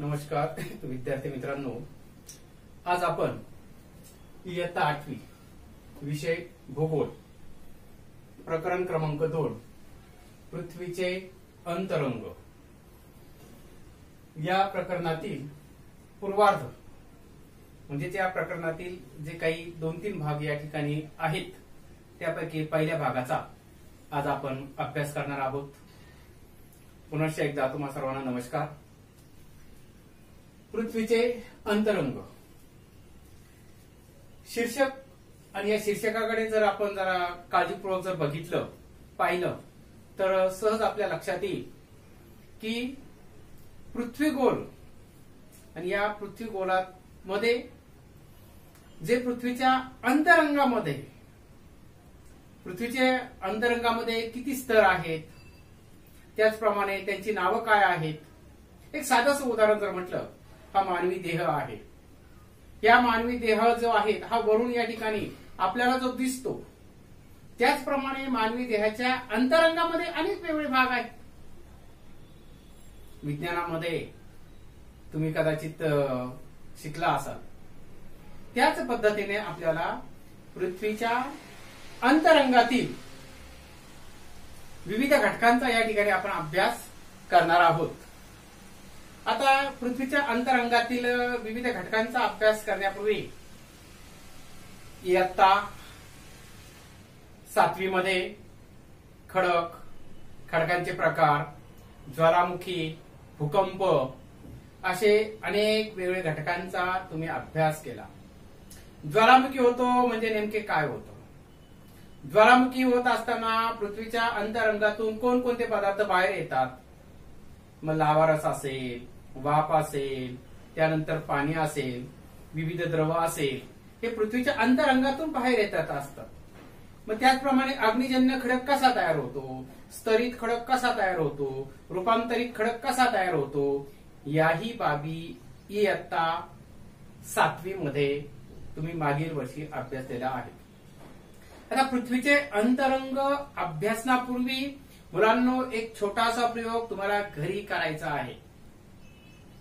नमस्कार विद्यार्थी मित्रांनो. आज आपण इयत्ता आठवी विषय भूगोल प्रकरण क्रमांक दोन पृथ्वीचे अंतरंग. या प्रकरणातील पूर्वार्ध म्हणजे त्या प्रकरणातील जे काही दोन तीन भाग या ठिकाणी आहेत त्यापैकी पहिल्या भागाचा आज आपण अभ्यास करणार आहोत. पुनश्च एकदा तुम्हा सर्वांना नमस्कार. पृथ्वीचे अंतरंग. शीर्षक आणि या शीर्षकाकडे जर आपण जरा काळजीपूर्वक जर बघितलं पाहिलं तर सहज आपल्या लक्षात येईल की पृथ्वी गोल आणि या पृथ्वी गोलात मध्ये जे पृथ्वीच्या अंतरंगामध्ये पृथ्वीच्या अंतरंगामध्ये किती स्तर आहेत त्याचप्रमाणे त्यांची नावं काय आहेत एक साधंसं उदाहरण जर म्हटलं हा मानवी देह आहे. या मानवी देह जो आहे हा वरून या ठिकाणी आपल्याला जो दिसतो त्याचप्रमाणे मानवी देहाच्या अंतरंगामध्ये अनेक वेगळे भाग आहेत. विज्ञानामध्ये तुम्ही कदाचित शिकला असाल. त्याच पद्धतीने आपल्याला पृथ्वीच्या अंतरंगातील विविध घटकांचा या ठिकाणी आपण अभ्यास करणार आहोत. आता पृथ्वीच्या अंतरंगातील विविध घटकांचा अभ्यास करण्यापूर्वी इयत्ता सातवीमध्ये खडक खडकांचे प्रकार ज्वालामुखी भूकंप असे अनेक वेगवेगळ्या घटकांचा तुम्ही अभ्यास केला. ज्वालामुखी होतो म्हणजे नेमके काय होतं? ज्वालामुखी होत असताना पृथ्वीच्या अंतरंगातून कोणकोणते पदार्थ बाहेर येतात? मग लावारस असेल वाफ असेल त्यानंतर पाणी असेल विविध द्रव असेल हे पृथ्वीच्या अंतरंगातून बाहेर येतात असतं मग त्याचप्रमाणे अग्निजन्य खडक कसा तयार होतो? स्तरित खडक कसा तयार होतो? रूपांतरित खडक कसा तयार होतो? याही बाबी इयत्ता सातवी मध्ये तुम्ही मागील वर्षी अभ्यासलेला आहे. आता पृथ्वीचे अंतरंग अभ्यासनापूर्वी मुलांनो एक छोटासा प्रयोग तुम्हाला घरी करायचा आहे.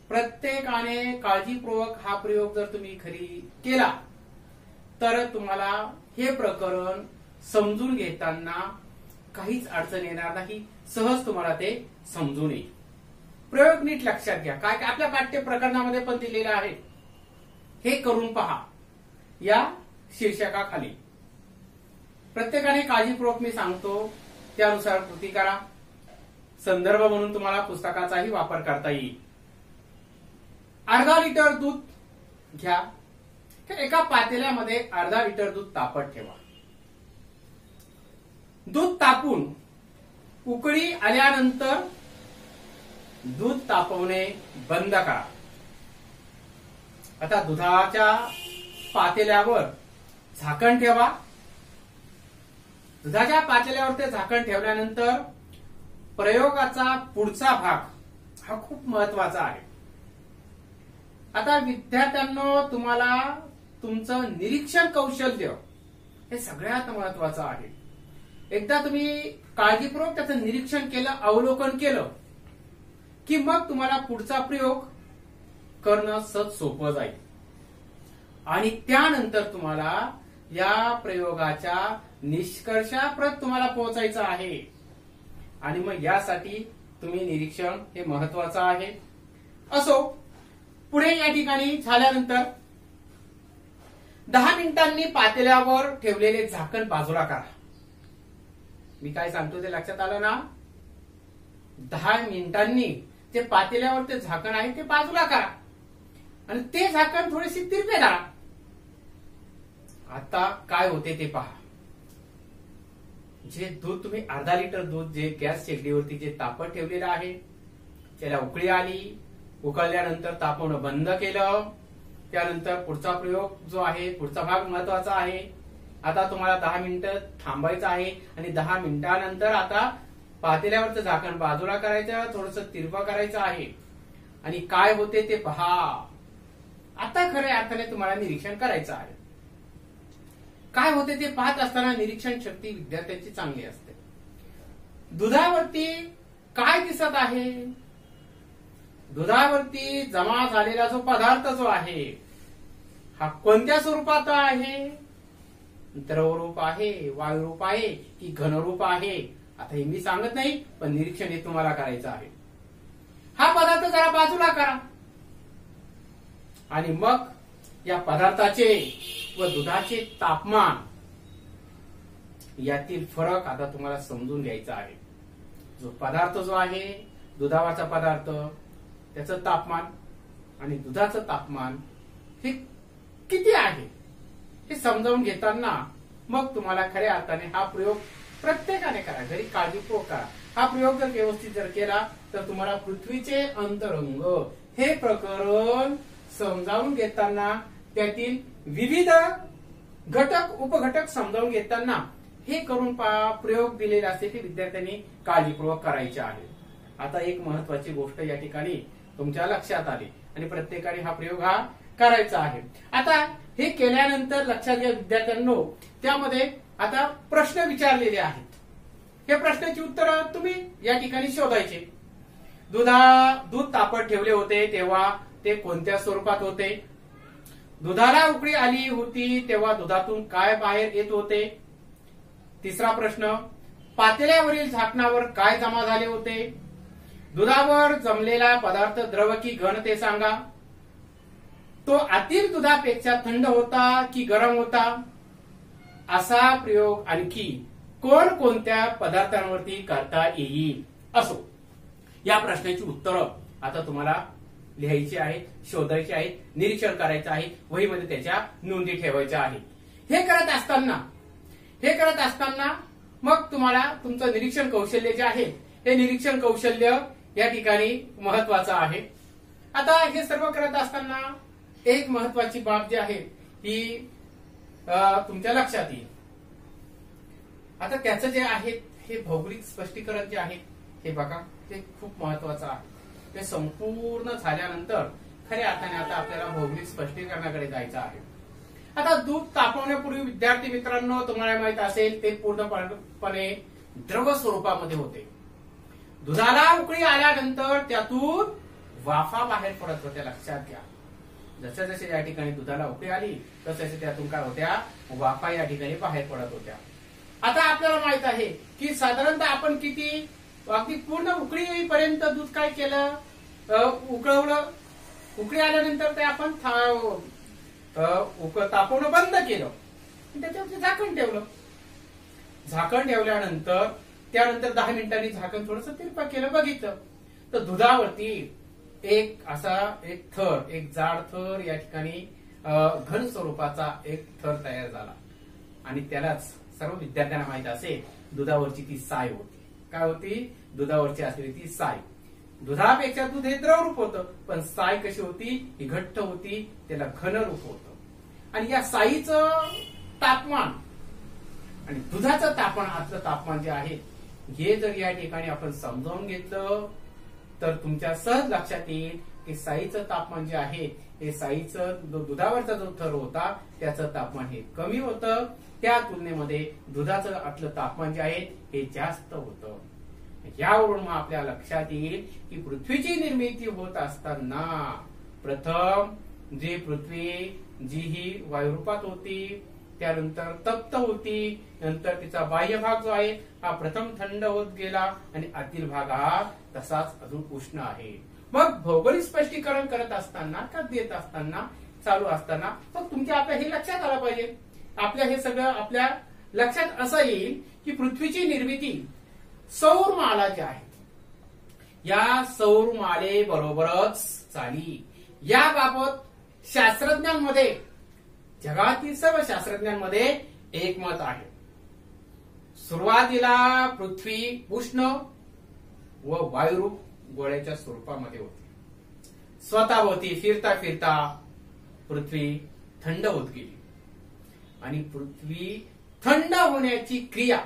प्रत्येकाने काळजीपूर्वक हा प्रयोग जर तुम्ही खरी केला तर तुम्हाला हे प्रकरण समजून घेताना काहीच अडचण येणार नाही. सहज तुम्हाला ते समजून येईल. प्रयोग नीट लक्षात घ्या. काय काय आपल्या पाठ्य प्रकरणामध्ये पण दिलेलं आहे. हे करून पहा. या शीर्षकाखाली. प्रत्येकाने काळजीपूर्वक मी सांगतो त्यानुसार कृती करा. संदर्भ म्हणून तुम्हाला पुस्तकाचाही वापर करता येईल. अर्धा लिटर दूध घ्या. तर एका पातेल्यामध्ये अर्धा लिटर दूध तापत ठेवा. दूध तापून उकळी आल्यानंतर दूध तापवणे बंद करा. आता दुधाच्या पातेल्यावर झाकण ठेवा. दुधाच्या पातेल्यावर ते झाकण ठेवल्यानंतर प्रयोगाचा पुढचा भाग हा खूप महत्त्वाचा आहे. आता विद्यार्थ्यांना तुम्हाला तुमचं निरीक्षण कौशल्य हे सगळ्यात महत्वाचं आहे. एकदा तुम्ही काळजीपूर्वक त्याचं निरीक्षण केलं अवलोकन केलं की मग तुम्हाला पुढचा प्रयोग करणं सत सोपं जाईल. आणि त्यानंतर तुम्हाला या प्रयोगाच्या निष्कर्षाप्रत तुम्हाला पोहोचायचं आहे. आणि मग यासाठी तुम्ही निरीक्षण हे महत्वाचं आहे. असो पुढे या ठिकाणी झाल्यानंतर दहा मिनिटांनी पातेल्यावर ठेवलेले झाकण बाजूला करा. मी काय सांगतो ते लक्षात आलं ना? दहा मिनिटांनी ते पातेल्यावर ते झाकण आहे ते बाजूला करा. आणि ते झाकण थोडेसे तिरपे करा आता काय होते ते पहा. जे दूध तुम्ही अर्धा लिटर दूध जे गॅस शेगडीवरती जे तापत ठेवलेलं आहे त्याला उकळी आली उकळल्यानंतर तापवणं बंद केलं. त्यानंतर पुढचा प्रयोग जो आहे पुढचा भाग महत्त्वाचा आहे. आता तुम्हाला दहा मिनिटं थांबायचं आहे आणि दहा मिनिटानंतर आता पातेल्यावरचं झाकण बाजूला करायचं थोडस तिरपं करायचं आहे. आणि काय होते ते पहा. आता खऱ्या अर्थाने तुम्हाला निरीक्षण करायचं आहे. काय होते ते पाहत असताना निरीक्षण शक्ती विद्यार्थ्यांची चांगली असते. दुधावरती काय दिसत आहे? दुधावरती जमा झालेला जो पदार्थ जो आहे हा कोणत्या स्वरूपात आहे? द्रवरूप आहे वायुरूप आहे की घनरूप आहे? आता हे मी सांगत नाही पण निरीक्षण हे तुम्हाला करायचं आहे. हा पदार्थ जरा बाजूला करा. आणि मग या पदार्थाचे व दुधाचे तापमान यातील फरक आता तुम्हाला समजून घ्यायचा आहे. जो पदार्थ जो आहे दुधावरचा पदार्थ त्याचं तापमान आणि दुधाचं तापमान हे किती आहे? हे समजावून घेताना मग तुम्हाला खऱ्या अर्थाने हा प्रयोग प्रत्येकाने करा. घरी काळजीपूर्वक करा. हा प्रयोग जर व्यवस्थित जर केला तर तुम्हाला पृथ्वीचे अंतरंग हे प्रकरण समजावून घेताना त्यातील विविध घटक उपघटक समजावून घेताना हे करून पा- प्रयोग दिलेले असते ते विद्यार्थ्यांनी काळजीपूर्वक करायचे आहे. आता एक महत्वाची गोष्ट या ठिकाणी तुमच्या लक्षात आली. आणि प्रत्येकाने हा प्रयोग हा करायचा आहे. आता हे केल्यानंतर लक्षात घ्या विद्यार्थ्यांनो त्यामध्ये आता प्रश्न विचारलेले आहेत. हे प्रश्नाची उत्तर तुम्ही या ठिकाणी शोधायचे. दुधा दूध तापत ठेवले होते तेव्हा ते कोणत्या स्वरूपात होते? दुधाला उकळी आली होती तेव्हा दुधातून काय बाहेर येत होते? तिसरा प्रश्न पातेल्यावरील झाकणावर काय जमा झाले होते? दुधावर जमलेला पदार्थ द्रव की घन ते सांगा. तो आतील दुधापेक्षा थंड होता की गरम होता? असा प्रयोग आणखी कोण कोणत्या पदार्थांवरती करता येईल? असो. या प्रश्नाची उत्तरं आता तुम्हाला लिहायची आहेत शोधायची आहेत निरीक्षण करायचं आहे वहीमध्ये त्याच्या नोंदी ठेवायच्या आहेत. हे करत असताना हे करत असताना मग तुम्हाला तुमचं निरीक्षण कौशल्य जे आहे हे निरीक्षण कौशल्य या ठिकाणी महत्त्वाचा आहे. आता हे सर्व करत असताना एक महत्वाची बाब जी आहे ती तुमच्या लक्षात येईल. आता त्याचं जे आहे हे भौगोलिक स्पष्टीकरण जे आहे हे बघा ते खूप महत्वाचं आहे. ते संपूर्ण झाल्यानंतर खऱ्या अर्थाने आता आपल्याला भौगोलिक स्पष्टीकरणाकडे जायचं आहे. आता दूध तापवण्यापूर्वी विद्यार्थी मित्रांनो तुम्हाला माहीत असेल ते पूर्णपणे द्रव स्वरूपामध्ये होते. दुधाला उकळी आल्यानंतर त्यातून वाफा बाहेर पडत होत्या लक्षात घ्या. जसं जसे या ठिकाणी दुधाला उकळी आली तसे त्यातून काय होत्या? वाफा या ठिकाणी बाहेर पडत होत्या. आता आपल्याला माहीत आहे की साधारणतः आपण किती? अगदी पूर्ण उकळी येईपर्यंत दूध काय केलं? उकळवलं. उकळी आल्यानंतर ते आपण था- तापवणं बंद केलं. त्याच्यावरती झाकण ठेवलं. झाकण ठेवल्यानंतर त्यानंतर दहा मिनिटांनी झाकण थोडस तिरपा केलं बघितलं. तर दुधावरती एक असा एक थर एक जाड थर या ठिकाणी घन स्वरूपाचा एक थर तयार झाला. आणि त्यालाच सर्व विद्यार्थ्यांना माहीत असेल दुधावरची ती साय होती. काय होती? दुधावरची असलेली ती साय. दुधापेक्षा दूध हे द्रवरूप होतं पण साय कशी होती? ही घट्ट होती त्याला घन रूप होतं. आणि या साईचं तापमान आणि दुधाचं तापमान आजचं तापमान जे आहे हे जर या ठिकाणी आपण समजावून घेतलं तर तुमच्या सहज लक्षात येईल की साईचं तापमान जे आहे हे साईचं दुधावरचा जो थर होता त्याचं तापमान हे कमी होतं. त्या तुलनेमध्ये दुधाचं आतलं तापमान जे आहे हे जास्त होतं. यावरून मग आपल्या लक्षात येईल की पृथ्वीची निर्मिती होत असताना प्रथम जी पृथ्वी जी ही वायुरूपात होती त्यानंतर तप्त होती. नंतर तिचा बाह्य भाग जो आहे हा प्रथम थंड होत गेला आणि आतील भाग हा तसाच अजून उष्ण आहे. मग भौगोलिक स्पष्टीकरण करत असताना का देत असताना चालू असताना मग तुमच्या आपल्या हे लक्षात आलं पाहिजे. आपल्या हे सगळं आपल्या लक्षात असं येईल की पृथ्वीची निर्मिती सौर जी आहे. या सौर माले बरोबरच चाली. याबाबत शास्त्रज्ञांमध्ये जगातील सर्व शास्त्रज्ञांमध्ये एकमत आहे. सुरुवातीला पृथ्वी उष्ण व वायुरूप गोळ्याच्या स्वरूपामध्ये होती. स्वतःभोवती फिरता फिरता पृथ्वी थंड होत गेली. आणि पृथ्वी थंड होण्याची क्रिया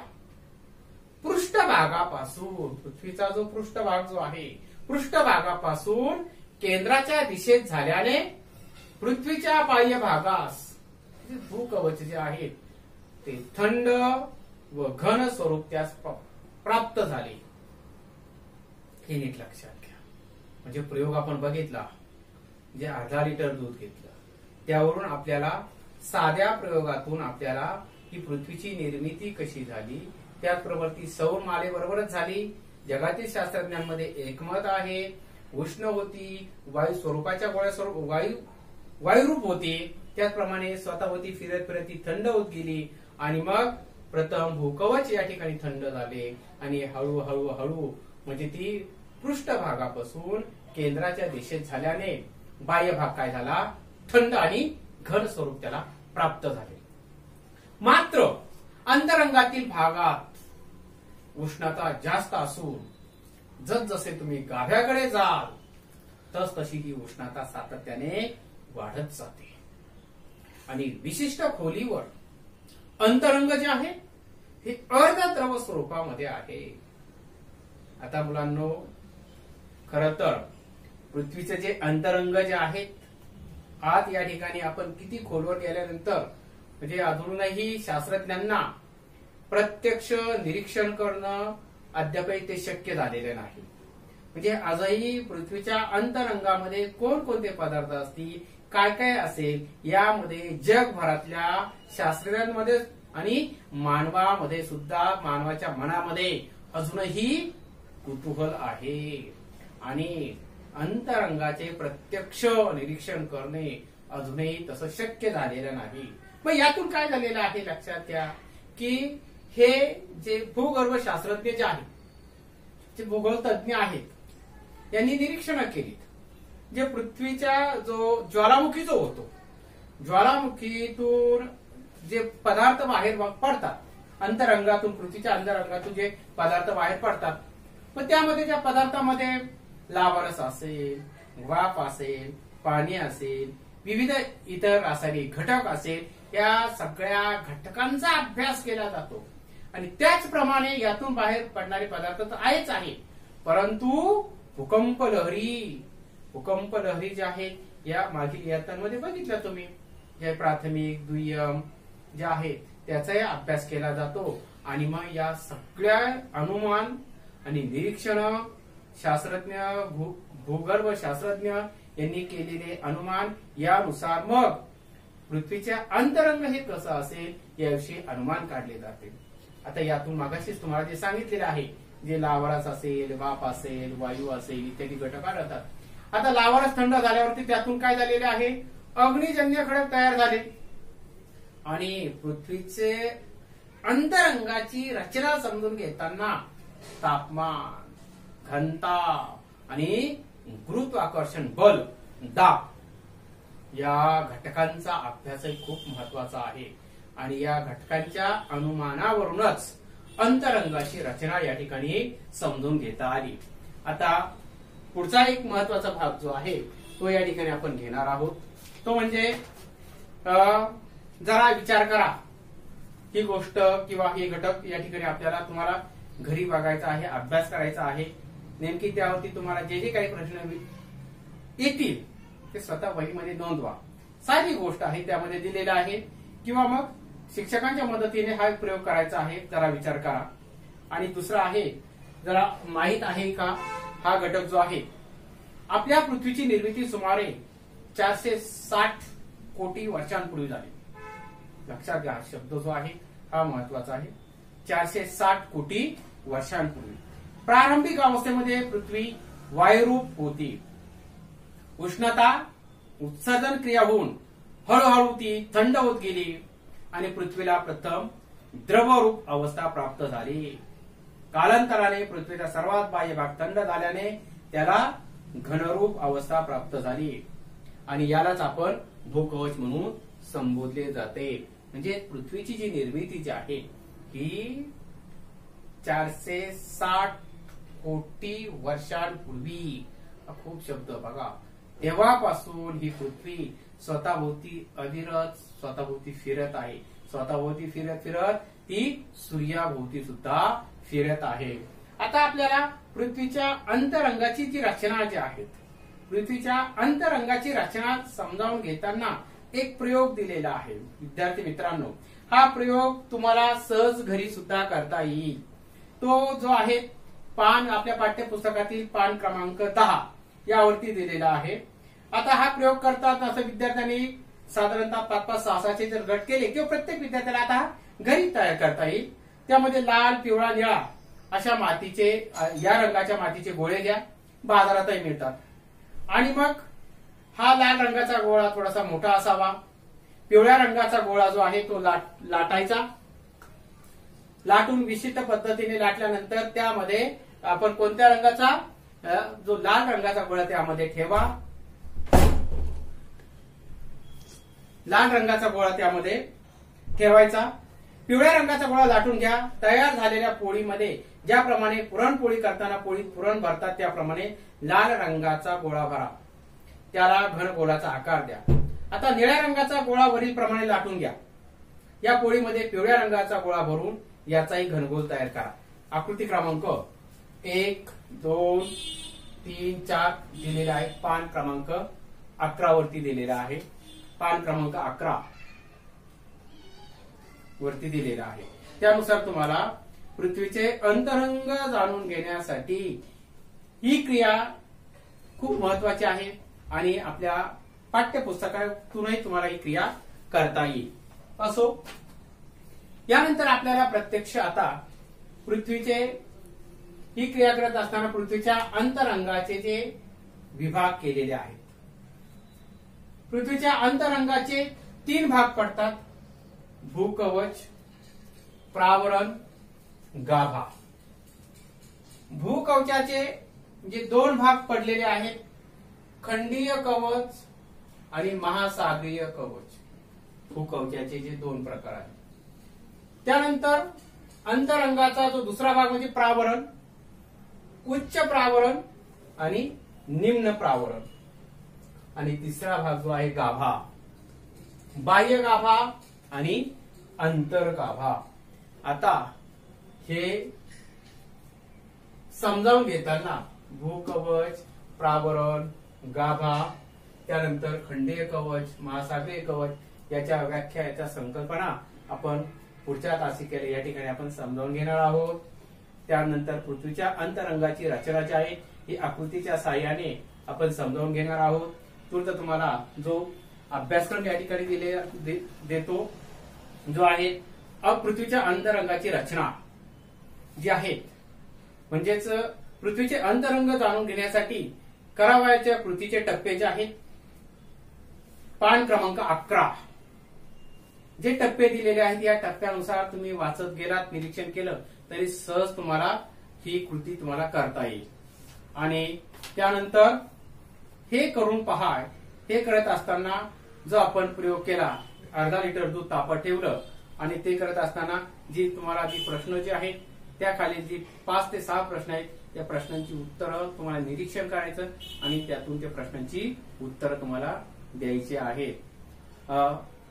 पृष्ठभागापासून पृथ्वीचा जो पृष्ठभाग जो आहे पृष्ठभागापासून केंद्राच्या दिशेत झाल्याने पृथ्वीच्या बाह्य भागास जे भूकवच जे आहेत ते थंड व घन स्वरूप त्यास प्राप्त झाले. हे नीट लक्षात घ्या. म्हणजे प्रयोग आपण बघितला जे अर्धा लिटर दूध घेतलं. त्यावरून आपल्याला साध्या प्रयोगातून आपल्याला ही पृथ्वीची निर्मिती कशी झाली त्याचबरोबर ती सौर मालेबरोबरच झाली. जगातील शास्त्रज्ञांमध्ये एकमत आहे उष्ण होती वायू स्वरूपाच्या गोळ्या स्वरूप वायू वायुरूप होती. त्याचप्रमाणे स्वतः फिरत फिरत ती थंड होत गेली आणि मग प्रथम भूकवच या ठिकाणी थंड झाले आणि हळूहळू हळू म्हणजे ती पृष्ठभागापासून केंद्राच्या दिशेत झाल्याने बाह्य भाग काय झाला? थंड आणि घन स्वरूप त्याला प्राप्त झाले. मात्र अंतरंगातील भागात उष्णता जास्त असून जसजसे तुम्ही गाभ्याकडे जाल तस तशी ही उष्णता सातत्याने वाढत जाते. आणि विशिष्ट खोलीवर अंतरंग जे आहे हे अर्धद्रव स्वरूपामध्ये आहे. आता मुलांनो खर तर पृथ्वीचे जे अंतरंग जे आहेत आत या ठिकाणी आपण किती खोलवर गेल्यानंतर म्हणजे अजूनही शास्त्रज्ञांना प्रत्यक्ष निरीक्षण करणं अद्यापही ते शक्य झालेले नाही. म्हणजे आजही पृथ्वीच्या अंतरंगामध्ये कोणकोणते पदार्थ असतील काय काय असेल यामध्ये जगभरातल्या शास्त्रज्ञांमध्ये आणि मानवामध्ये सुद्धा मानवाच्या मनामध्ये अजूनही कुतूहल आहे. आणि अंतरंगाचे प्रत्यक्ष निरीक्षण करणे अजूनही तसं शक्य झालेलं नाही. मग यातून काय झालेलं आहे लक्षात घ्या की हे जे भूगर्भ शास्त्रज्ञ जे आहेत जे भूगोल तज्ज्ञ आहेत यांनी निरीक्षण केली जे पृथ्वीच्या जो ज्वालामुखी जो होतो. ज्वालामुखीतून जे पदार्थ बाहेर पडतात अंतरंगातून पृथ्वीच्या अंतरंगातून जे पदार्थ बाहेर पडतात पण त्यामध्ये त्या पदार्थामध्ये लावारस असेल वाफ असेल पाणी असेल विविध इतर रासायनिक घटक असेल या सगळ्या घटकांचा अभ्यास केला जातो. आणि त्याचप्रमाणे यातून बाहेर पडणारे पदार्थ तर आहेच आहे. परंतु भूकंप लहरी भूकंप लहरी ज्या आहेत या मागील इयत्तांमध्ये बघितलं तुम्ही. जे प्राथमिक दुय्यम जे आहेत त्याचाही अभ्यास केला जातो. आणि मग या सगळ्या अनुमान आणि निरीक्षण शास्त्रज्ञ भूगर्भ शास्त्रज्ञ यांनी केलेले अनुमान यानुसार मग पृथ्वीच्या अंतरंग हे कसं असेल याविषयी अनुमान काढले जाते. आता यातून मागाशीच तुम्हाला जे सांगितलेलं आहे जे लावरास असेल वाप असेल वायू असेल इत्यादी घटक आढळतात. आता लावारस थंड झाल्यावरती त्यातून काय झालेले आहे? अग्निजन्य खडक तयार झाले. आणि पृथ्वीचे अंतरंगाची रचना समजून घेताना तापमान घनता आणि गुरुत्वाकर्षण बल दाब या घटकांचा अभ्यासही खूप महत्त्वाचा आहे. आणि या घटकांच्या अनुमानावरूनच अंतरंगाची रचना या ठिकाणी समजून घेता आली. आता पुढचा एक महत्त्वाचा भाग जो आहे तो या ठिकाणी आपण घेणार आहोत. तो म्हणजे जरा विचार करा. ही गोष्ट किंवा हे घटक या ठिकाणी आपल्याला तुम्हाला घरी बघायचा आहे अभ्यास करायचा आहे. नेमकी त्यावरती तुम्हाला जे जे काही प्रश्न येतील ते स्वतः वहीमध्ये नोंदवा. साधी गोष्ट आहे त्यामध्ये दिलेलं आहे. किंवा मग शिक्षकांच्या मदतीने हा प्रयोग करायचा आहे जरा विचार करा. आणि दुसरा आहे जरा माहीत आहे का? हा घटक जो आहे आपल्या पृथ्वीची निर्मिती सुमारे चारशे साठ कोटी वर्षांपूर्वी झाली. लक्षात घ्या शब्द जो आहे हा महत्त्वाचा आहे. चारशे साठ कोटी वर्षांपूर्वी. प्रारंभिक अवस्थेमध्ये पृथ्वी वायुरूप होती. उष्णता उत्सर्जन क्रिया होऊन हळूहळू ती थंड होत गेली आणि पृथ्वीला प्रथम द्रवरूप अवस्था प्राप्त झाली. कालांतराने पृथ्वीचा सर्वात बाह्य भाग थंड झाल्याने त्याला घनरूप अवस्था प्राप्त झाली. आणि यालाच आपण भूकवच म्हणून संबोधले जाते. म्हणजे पृथ्वीची जी निर्मिती जी आहे ही चारशे साठ कोटी वर्षांपूर्वी खूप शब्द बघा तेव्हापासून ही पृथ्वी स्वतःभोवती अविरत स्वतःभोवती फिरत आहे. स्वतःभोवती फिरत फिरत ती सूर्याभोवती सुद्धा फिरत आहे. आता आपल्याला पृथ्वीच्या अंतरंगाची जी रचना जी आहेत पृथ्वीच्या अंतरंगाची रचना समजावून घेताना एक प्रयोग दिलेला आहे. विद्यार्थी मित्रांनो हा प्रयोग तुम्हाला सहज घरी सुद्धा करता येईल. तो जो आहे पान आपल्या पाठ्यपुस्तकातील पान क्रमांक दहा यावरती दिलेला आहे. आता हा प्रयोग करतात असं विद्यार्थ्यांनी साधारणतः पाच पाच सहा सहाचे जर गट केले किंवा प्रत्येक विद्यार्थ्याला आता घरी तयार करता येईल. त्यामध्ये लाल पिवळा निळा अशा मातीचे या रंगाच्या मातीचे गोळे घ्या. बाजारातही मिळतात. आणि मग हा लाल रंगाचा गोळा थोडासा मोठा असावा. पिवळ्या रंगाचा गोळा जो आहे तो लाट लाटायचा. लाटून विशिष्ट पद्धतीने लाटल्यानंतर त्यामध्ये आपण कोणत्या रंगाचा जो लाल रंगाचा गोळा त्यामध्ये ठेवा. लाल रंगाचा गोळा त्यामध्ये ठेवायचा. पिवळ्या रंगाचा गोळा लाटून घ्या. तयार झालेल्या पोळीमध्ये ज्याप्रमाणे पुरणपोळी करताना पोळीत पुरण भरतात त्याप्रमाणे लाल रंगाचा गोळा भरा. त्याला घन गोलाचा आकार द्या. आता निळ्या रंगाचा गोळा वरील प्रमाणे लाटून घ्या. या पोळीमध्ये पिवळ्या रंगाचा गोळा भरून याचाही घनगोल तयार करा. आकृती क्रमांक एक दोन तीन चार दिलेला आहे. पान क्रमांक अकरा वरती दिलेला आहे. पान क्रमांक अकरा. वरती दिलेला आहे. त्यानुसार तुम्हाला पृथ्वीचे अंतरंग जाणून घेण्यासाठी ही क्रिया खूप महत्वाची आहे आणि आपल्या पाठ्यपुस्तकातूनही तुम्हाला ही क्रिया करता येईल. असो यानंतर आपल्याला प्रत्यक्ष आता पृथ्वीचे ही क्रिया करत असताना पृथ्वीच्या अंतरंगाचे जे विभाग केलेले आहेत. पृथ्वीच्या अंतरंगाचे तीन भाग पडतात. भूकवच प्रावरण गाभा. भूकवचाचे जे दोन भाग पडलेले आहेत खंडीय कवच आणि महासागरीय कवच. भूकवचाचे जे दोन प्रकार आहेत. त्यानंतर अंतरंगाचा जो दुसरा भाग म्हणजे प्रावरण उच्च प्रावरण आणि निम्न प्रावरण. आणि तिसरा भाग जो आहे गाभा. बाह्य गाभा आणि अंतरगाभा. आता हे समजावून घेताना भूकवच प्रावरण गाभा त्यानंतर खंडीय कवच महासागरीय कवच याच्या व्याख्या याच्या संकल्पना आपण पुढच्या तासिकेला या ठिकाणी आपण समजावून घेणार आहोत. त्यानंतर पृथ्वीच्या अंतरंगाची रचना जी आहे ही आकृतीच्या साह्याने आपण समजावून घेणार आहोत. तुर्त तुम्हाला जो अभ्यासक्रम या ठिकाणी दिले दे- देतो जो आहे अपृथ्वीच्या अंतरंगाची रचना जी आहे. म्हणजेच पृथ्वीचे अंतरंग जाणून घेण्यासाठी करावयाच्या कृतीचे टप्पे जे आहेत पान क्रमांक अकरा. जे टप्पे दिलेले आहेत या टप्प्यानुसार तुम्ही वाचत गेलात निरीक्षण केलं तरी सहज तुम्हाला ही कृती तुम्हाला करता येईल. आणि त्यानंतर हे करून पहा हे करत असताना जो आपण प्रयोग केला अर्धा लिटर दूध तापत ठेवलं आणि ते करत असताना जी तुम्हाला जी प्रश्न जे आहेत त्याखाली जी पाच ते सहा प्रश्न आहेत त्या प्रश्नांची उत्तरं तुम्हाला निरीक्षण करायचं आणि त्यातून त्या प्रश्नांची उत्तरं तुम्हाला द्यायची आहेत.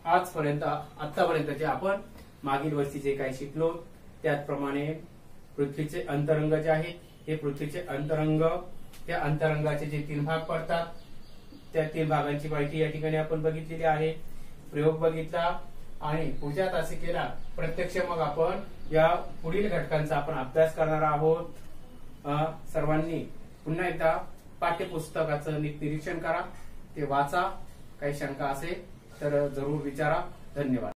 आजपर्यंत आतापर्यंत जे आपण मागील वर्षी जे काही शिकलो त्याचप्रमाणे पृथ्वीचे अंतरंग जे आहे हे पृथ्वीचे अंतरंग त्या अंतरंगाचे जे तीन भाग पडतात त्या तीन भागांची माहिती या ठिकाणी आपण बघितलेली आहे. प्रयोग बघितला आणि पुढच्या तासिकेला प्रत्यक्ष मग आपण या पुढील घटकांचा आपण अभ्यास करणार आहोत. सर्वांनी पुन्हा एकदा पाठ्यपुस्तकाचं निरीक्षण करा ते वाचा काही शंका असेल तर जरूर विचारा. धन्यवाद.